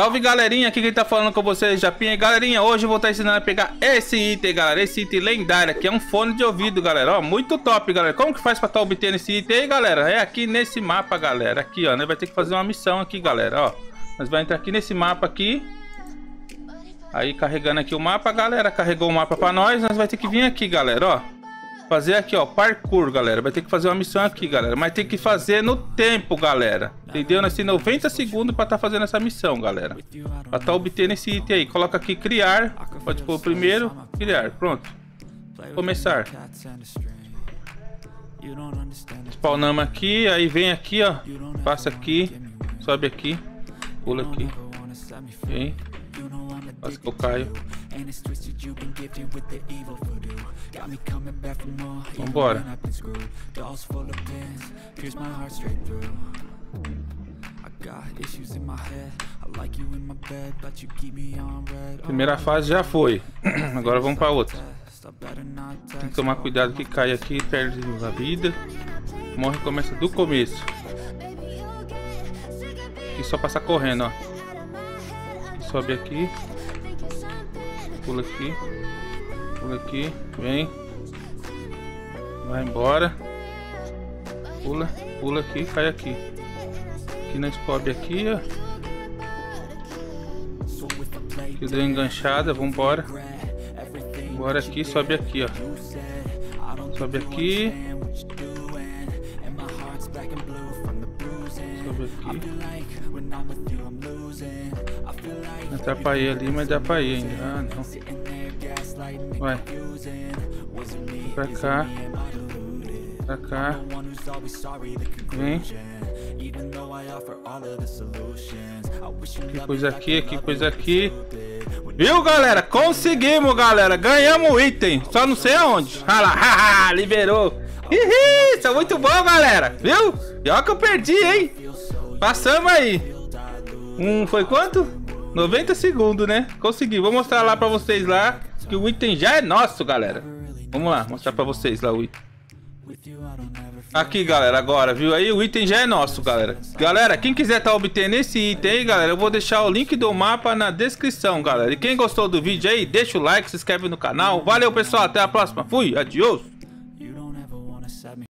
Salve galerinha, aqui quem tá falando com vocês, Japinha. Galerinha, hoje eu vou estar tá ensinando a pegar esse item, galera. Esse item lendário aqui é um fone de ouvido, galera. Ó, muito top, galera. Como que faz pra estar tá obtendo esse item aí, galera? É aqui nesse mapa, galera. Aqui, ó, né? Vai ter que fazer uma missão aqui, galera, ó. Nós vamos entrar aqui nesse mapa aqui. Aí carregando aqui o mapa, galera. Carregou o mapa pra nós. Nós vai ter que vir aqui, galera, ó. Fazer aqui, ó, parkour, galera. Vai ter que fazer uma missão aqui, galera. Mas tem que fazer no tempo, galera. Entendeu? Nós temos 90 segundos pra estar tá fazendo essa missão, galera. Pra estar tá obtendo esse item aí. Coloca aqui criar. Pode pôr o primeiro. Criar. Pronto. Começar. Spawnamos aqui. Aí vem aqui, ó. Passa aqui. Sobe aqui. Pula aqui. Vem. Quase que eu caio. Vambora. Primeira fase já foi. Agora vamos para outra. Tem que tomar cuidado que cai aqui, perde a vida. Morre e começa do começo. Aqui só passar correndo, ó. Sobe aqui. Pula aqui. Pula aqui. Vem. Vai embora. Pula. Pula aqui. Cai aqui. Aqui na Spob aqui, ó. Aqui deu enganchada. Vambora. Bora aqui. Sobe aqui, ó. Sobe aqui. Sobe aqui. Atrapalhei ali, mas dá pra ir ainda. Ah, não. Vai. Pra cá. Pra cá. Vem. Que coisa aqui, que coisa aqui. Viu, galera? Conseguimos, galera. Ganhamos o item. Só não sei aonde. Ah lá, haha, liberou. Ih, isso é muito bom, galera. Viu? Olha que eu perdi, hein? Passamos aí. Um, foi quanto? 90 segundos, né? Consegui. Vou mostrar lá pra vocês lá que o item já é nosso, galera. Vamos lá, mostrar pra vocês lá o item. Aqui, galera, agora, viu aí? O item já é nosso, galera. Galera, quem quiser tá obtendo esse item aí, galera, eu vou deixar o link do mapa na descrição, galera. E quem gostou do vídeo aí, deixa o like, se inscreve no canal. Valeu, pessoal, até a próxima. Fui, adiós.